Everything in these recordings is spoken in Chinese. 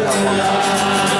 だ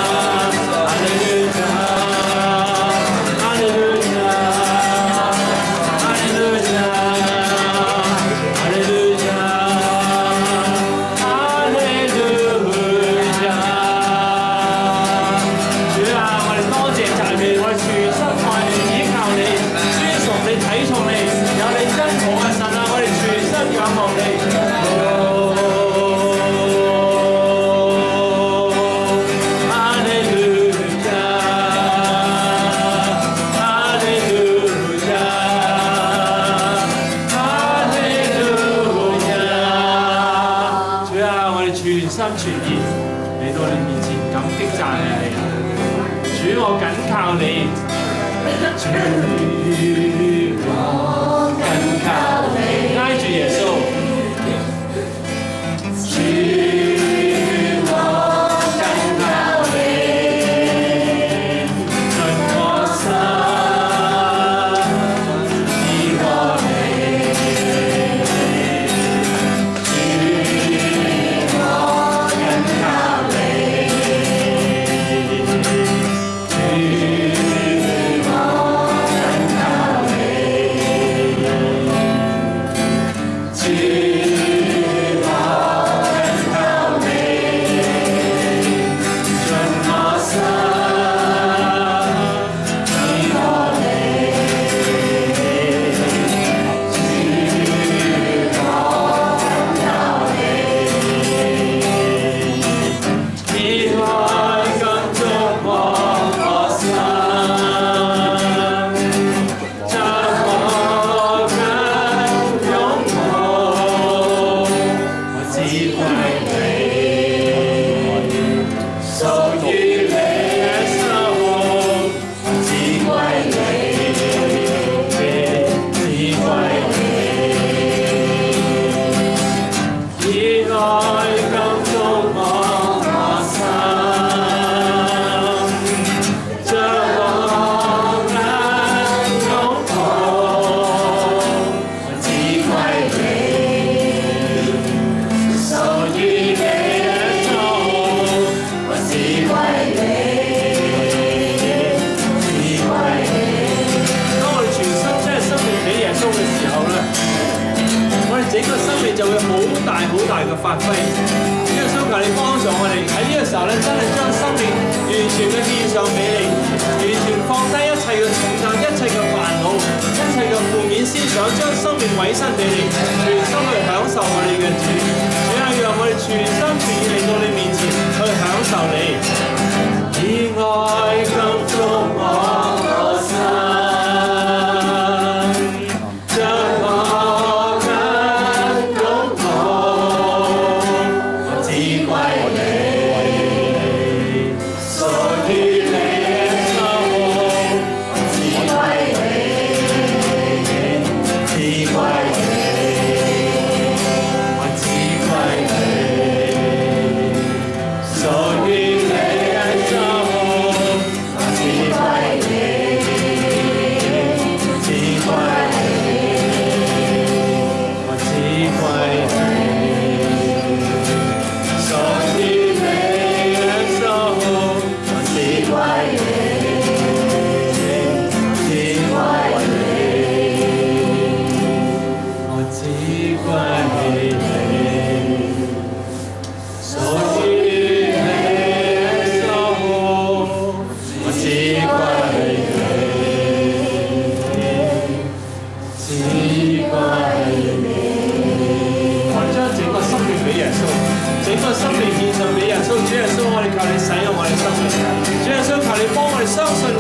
Yes. России. 嘅發揮。耶需求你幫助我哋喺呢個時候咧，真係將生命完全嘅獻上俾你，完全放低一切嘅重擔、一切嘅煩惱、一切嘅負面思想，將生命委身俾你，全心去享受我哋嘅主。主係，讓我哋全心全意嚟到你面前去享受你。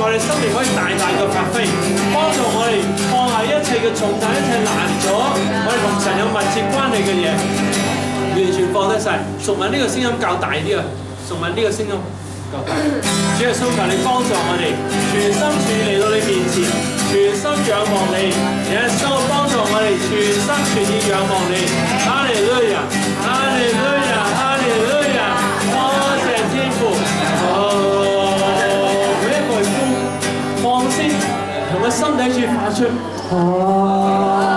我哋心灵可以大大嘅发挥，帮助我哋放下一切嘅重担，一切难咗，我哋同神有密切关系嘅嘢，完全放得晒。崇民呢个声音较大啲啊，崇民呢个声音较大。主啊，苏求你帮助我哋，全心全意嚟到你面前，全心仰望你，耶稣帮助我哋，全心全意仰望你。哈利路亚，哈利路亚。心底去发出。啊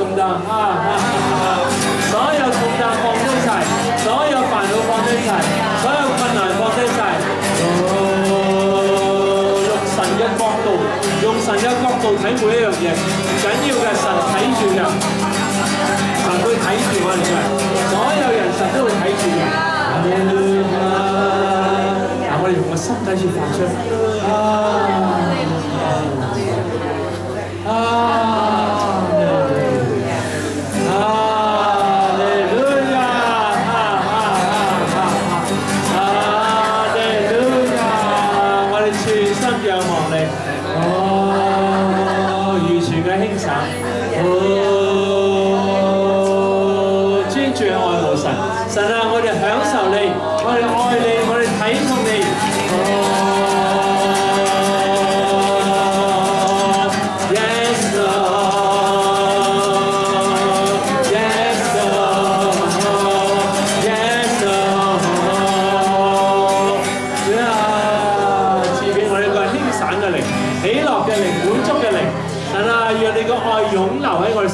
重擔啊！啊啊所有重擔放低晒，所有煩惱放低晒，所有困難放低晒。哦，用神嘅角度，用神嘅角度睇每一樣嘢，唔緊要嘅，神睇住嘅，神會睇住我哋嘅，所有人神都會睇住嘅。嗱，我哋用個心底處發出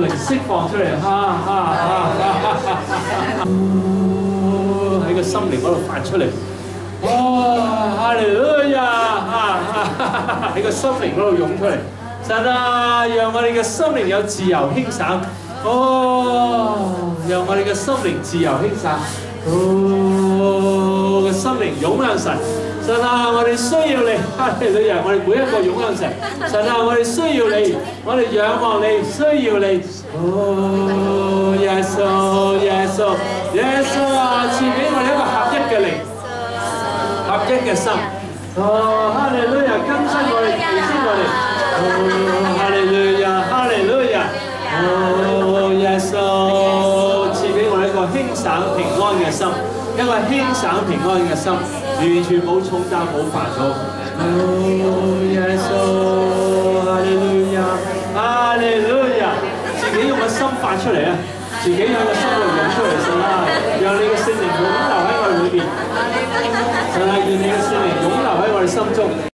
靈釋放出嚟，哈哈哈哈！喺個心靈嗰度發出嚟，哇！哈利路亞，哈哈！喺個心靈嗰度湧出嚟，神啊，讓我哋嘅心靈有自由輕省，哦，讓我哋嘅心靈自由輕省，哦，個心靈湧向神。神啊，我哋需要你，哈利路亞！我哋每一個湧向神。神啊，我哋需要你，我哋仰望你，需要你。哦耶稣，耶稣，耶稣啊！賜俾我哋一個合一嘅靈，合一嘅心。哦，哈利路亞，更新我哋，提升我哋。哦，哈利路亞，哈利路亞。哦耶稣，赐，俾我哋一個輕省平安嘅心，一個輕省平安嘅心。完全冇重擔冇煩惱。哦，耶穌，哈利路亞，哈利路亞，自己用個心發出嚟啊！自己用個心度湧出嚟先啦，讓你嘅聖靈永留喺我哋裏邊。神啊，願你嘅聖靈湧流喺我哋心中。